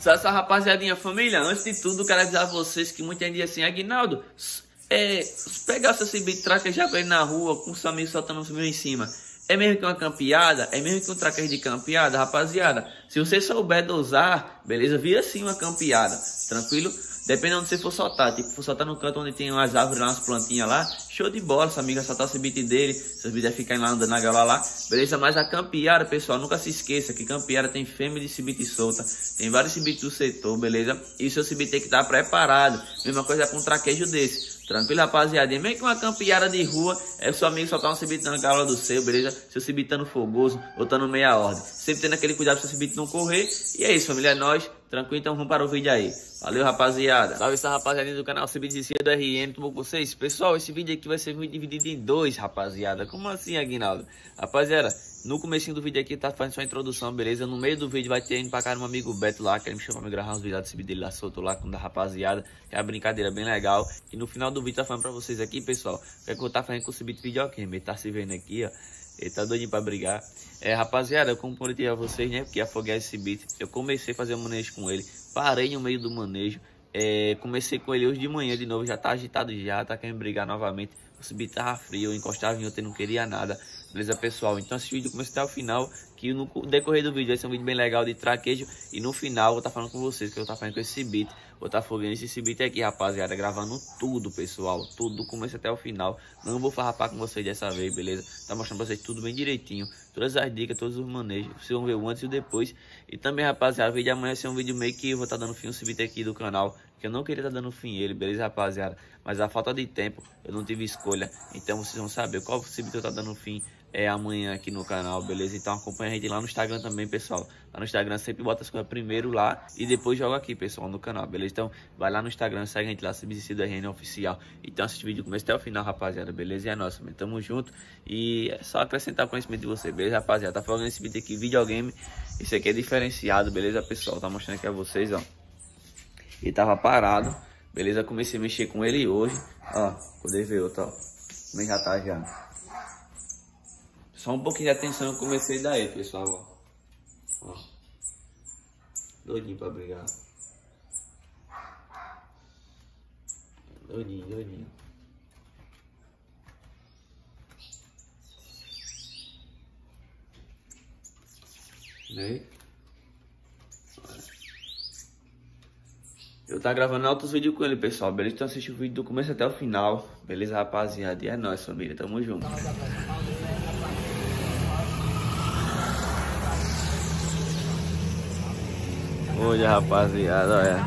Só essa rapaziadinha família, antes de tudo, quero avisar vocês que muita gente assim, Aguinaldo, é, pegar seu cibite traquejar com ele na rua, com os amigos soltando os meus em cima. É mesmo que uma campeada? É mesmo que um traquejo de campeada? Rapaziada, se você souber dosar, beleza? Vira sim uma campeada, tranquilo? Dependendo de você for soltar, tipo, for soltar no canto onde tem umas árvores lá, umas plantinhas lá, show de bola, sua amiga soltar o cibite dele, seus vídeos ficar lá andando na gaiola lá, beleza? Mas a campeada, pessoal, nunca se esqueça que campeada tem fêmea de cibite solta, tem vários cibites do setor, beleza? E o seu cibite tem que estar preparado, mesma coisa com um traquejo desse. Tranquilo, rapaziada? Meio que uma campeada de rua, é o seu amigo soltar um cibite na gaiola do seu, beleza? Seu cibite estando fogoso, ou estando meia ordem. Sempre tendo aquele cuidado para seu cibite não correr. E é isso, família, é nóis. Tranquilo, então vamos para o vídeo aí. Valeu, rapaziada. Salve essa rapaziada do canal CBDC do RN, tudo bom com vocês? Pessoal, esse vídeo aqui vai ser dividido em dois, rapaziada. Como assim, Aguinaldo? Rapaziada, no começo do vídeo aqui tá fazendo só a introdução, beleza? No meio do vídeo vai ter indo pra cá um amigo Beto lá, que ele me chamou pra gravar uns vídeos desse vídeo dele lá solto lá com da rapaziada. Que é uma brincadeira bem legal. E no final do vídeo tá falando pra vocês aqui, pessoal, o que é que eu tá fazendo com esse vídeo videogame. Ele tá se vendo aqui, ó. Ele tá doidinho pra brigar. É, rapaziada, eu comprometi a vocês, né? Porque afoguei esse beat. Eu comecei a fazer manejo com ele. Parei no meio do manejo. É, comecei com ele hoje de manhã de novo. Já tá agitado já, tá querendo brigar novamente. O beat tava frio, eu encostava em outro e não queria nada. Beleza, pessoal? Então esse vídeo começa até o final. Que no decorrer do vídeo vai ser um vídeo bem legal de traquejo. E no final vou estar tá falando com vocês que eu vou estar tá fazendo com esse beat. Vou estar tá fogando esse beat aqui, rapaziada. Gravando tudo, pessoal. Tudo do começo até o final. Não vou farrapar com vocês dessa vez, beleza? Tá mostrando pra vocês tudo bem direitinho. Todas as dicas, todos os manejos. Vocês vão ver o antes e o depois. E também, rapaziada, o vídeo de amanhã vai ser um vídeo meio que eu vou estar tá dando fim esse beat aqui do canal. Que eu não queria estar tá dando fim ele, beleza, rapaziada? Mas a falta de tempo, eu não tive escolha. Então vocês vão saber qual esse beat eu tá dando fim é amanhã aqui no canal, beleza? Então acompanha a gente lá no Instagram também, pessoal. Lá no Instagram sempre bota as coisas primeiro lá e depois joga aqui, pessoal, no canal, beleza? Então vai lá no Instagram, segue a gente lá, CBCC do RN Oficial. Então assiste o vídeo do começo até o final, rapaziada, beleza? E é nossa, tamo junto. E é só acrescentar conhecimento de você, beleza, rapaziada? Tá falando esse vídeo aqui, videogame. Isso aqui é diferenciado, beleza, pessoal? Tá mostrando aqui a vocês, ó. E tava parado, beleza? Comecei a mexer com ele hoje, ó. Poder ver outro, ó. Como já tá já. Só um pouquinho de atenção eu comecei daí, pessoal. Ó. Doidinho pra brigar. Doidinho, doidinho. Né? Eu tá gravando altos vídeos com ele, pessoal. Beleza? Então assiste o vídeo do começo até o final. Beleza, rapaziada? E é nóis, família. Tamo junto. Olha, rapaziada,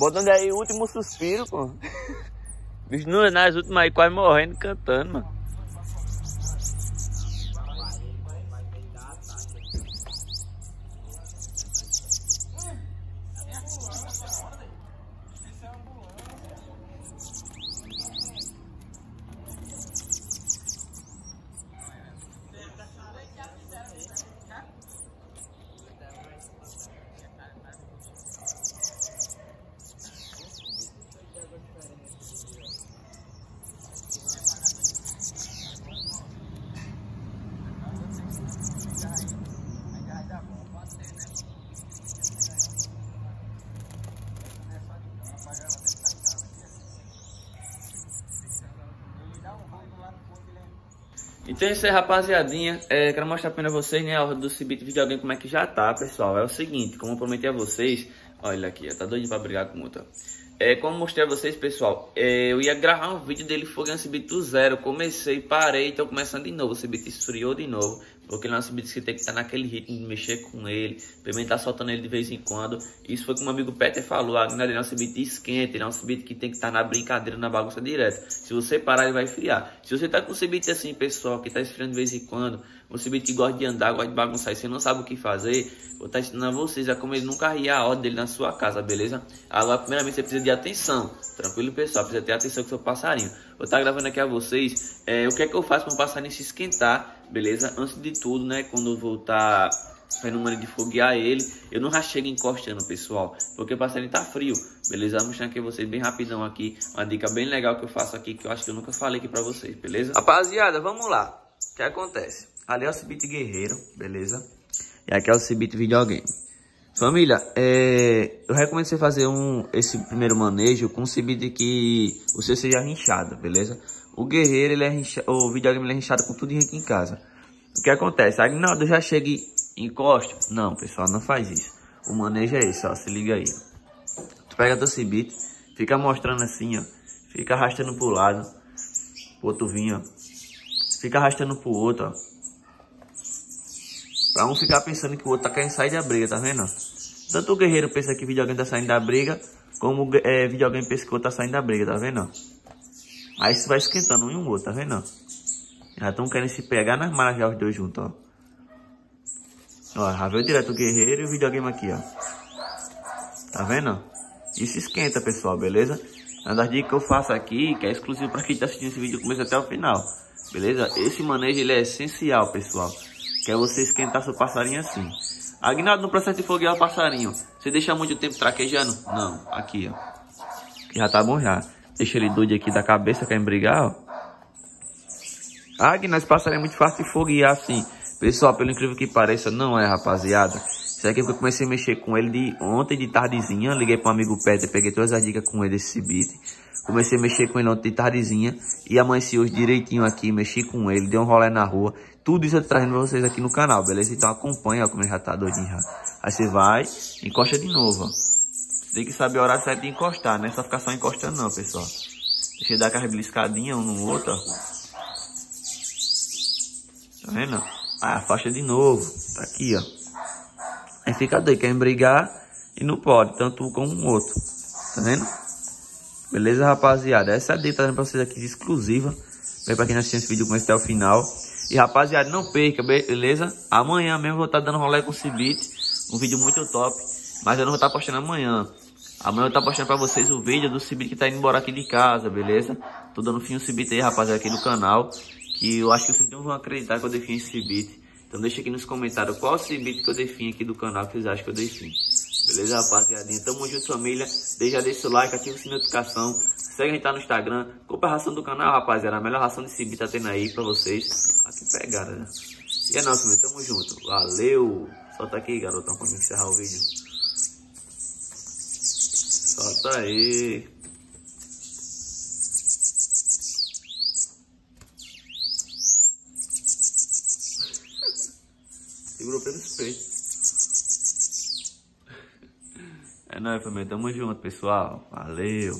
Botando aí o último suspiro, pô. Bicho nas últimas aí quase morrendo cantando, mano. Então é isso aí, rapaziadinha. É, quero mostrar pra vocês, né, a hora do Cibit videogame como é que já tá, pessoal. É o seguinte, como eu prometi a vocês, olha aqui, tá doido pra brigar com outra. É, como mostrei a vocês, pessoal, é, eu ia gravar um vídeo dele fogando Cibit do zero. Comecei, parei, tô começando de novo. O Cibit esfriou de novo. Porque ele é um Cibit que tem que estar tá naquele ritmo de mexer com ele. Também tá soltando ele de vez em quando. Isso foi como o amigo Peter falou. A Aguinaldo é um Cibit esquenta. Ele é um Cibit que tem que estar tá na brincadeira, na bagunça direto. Se você parar, ele vai esfriar. Se você tá com um Cibit assim, pessoal, que tá esfriando de vez em quando. Um Cibit que gosta de andar, gosta de bagunçar e você não sabe o que fazer. Vou estar tá ensinando a vocês a como ele nunca ria a ordem dele na sua casa, beleza? Agora, primeiramente, você precisa de atenção. Tranquilo, pessoal? Precisa ter atenção com seu passarinho. Vou estar gravando aqui a vocês é, o que é que eu faço para o passarinho se esquentar, beleza? Antes de tudo, né? Quando eu vou estar fazendo maneira de foguear ele, eu não já chego encostando, pessoal. Porque o passarinho tá frio, beleza? Vou mostrar aqui vocês bem rapidão aqui. Uma dica bem legal que eu faço aqui, que eu acho que eu nunca falei aqui para vocês, beleza? Rapaziada, vamos lá. O que acontece? Ali é o Cibite Guerreiro, beleza? E aqui é o Cibite Videogame. Família, é, eu recomendo você fazer um, esse primeiro manejo com o de que seu seja rinchado, beleza? O guerreiro, ele é rinchado, o videogame ele é rinchado com tudo aqui em casa. O que acontece? Agnaldo já chega e encosta? Não, pessoal, não faz isso. O manejo é esse, ó, se liga aí. Tu pega teu cibite, fica mostrando assim, ó. Fica arrastando pro lado, pro outro vinho, ó. Fica arrastando pro outro, ó. Pra um ficar pensando que o outro tá querendo sair da briga, tá vendo? Tanto o guerreiro pensa que o videogame tá saindo da briga, como o é, videogame pensa que o outro tá saindo da briga, tá vendo? Aí você vai esquentando um e um outro, tá vendo? Já estão querendo se pegar nas malas já os dois juntos, ó. Ó, já veio direto o guerreiro e o videogame aqui, ó. Tá vendo? Isso esquenta, pessoal, beleza? Uma das dicas que eu faço aqui, que é exclusivo para quem tá assistindo esse vídeo do começo até o final. Beleza? Esse manejo ele é essencial, pessoal. Que é você esquentar seu passarinho assim. Agnaldo, no processo de foguear o passarinho, você deixa muito tempo traquejando? Não, aqui, ó. Já tá bom já. Deixa ele doido aqui da cabeça, quer brigar, ó. Esse passarinho é muito fácil de foguear assim. Pessoal, pelo incrível que pareça, não é, rapaziada. Isso aqui é eu comecei a mexer com ele de ontem de tardezinha. Liguei para um amigo Peter, peguei todas as dicas com ele desse beat. Comecei a mexer com ele ontem de tardezinha. E amanheci hoje direitinho aqui, mexi com ele, dei um rolê na rua. Tudo isso eu tô trazendo pra vocês aqui no canal, beleza? Então acompanha, ó, como ele já tá doidinho já. Aí você vai, encosta de novo, ó. Tem que saber a hora certa de encostar, né? Só ficar só encostando não, pessoal. Deixa eu dar aquela beliscadinha um no outro, ó. Tá vendo? Aí afasta de novo. Tá aqui, ó. Aí fica doido, quer brigar e não pode, tanto um como o outro. Tá vendo? Beleza, rapaziada? Essa é a dica trazendo pra vocês aqui exclusiva. Pra quem não assistiu esse vídeo, com até o final. E rapaziada, não perca, beleza? Amanhã mesmo vou estar tá dando rolê com o Cibit. Um vídeo muito top. Mas eu não vou estar postando amanhã. Amanhã eu vou estar postando pra vocês o vídeo do Cibit que tá indo embora aqui de casa, beleza? Tô dando fim ao Cibit aí, rapaziada, aqui no canal. Que eu acho que vocês não vão acreditar que eu defino esse Cibit. Então deixa aqui nos comentários qual o Cibit que eu defino aqui do canal que vocês acham que eu defino. Beleza, rapaziadinha? Tamo junto, família. Deixa, deixa o like, ativa o sininho de notificação. Segue a gente tá no Instagram. Compra a ração do canal, rapaziada. A melhor ração de Cibit tá tendo aí pra vocês. Aqui pegada, né? E é nosso, meu. Tamo junto. Valeu. Solta aqui, garotão, pra encerrar o vídeo. Solta aí. Segurou pelos peitos. É nóis, família. Tamo junto, pessoal. Valeu.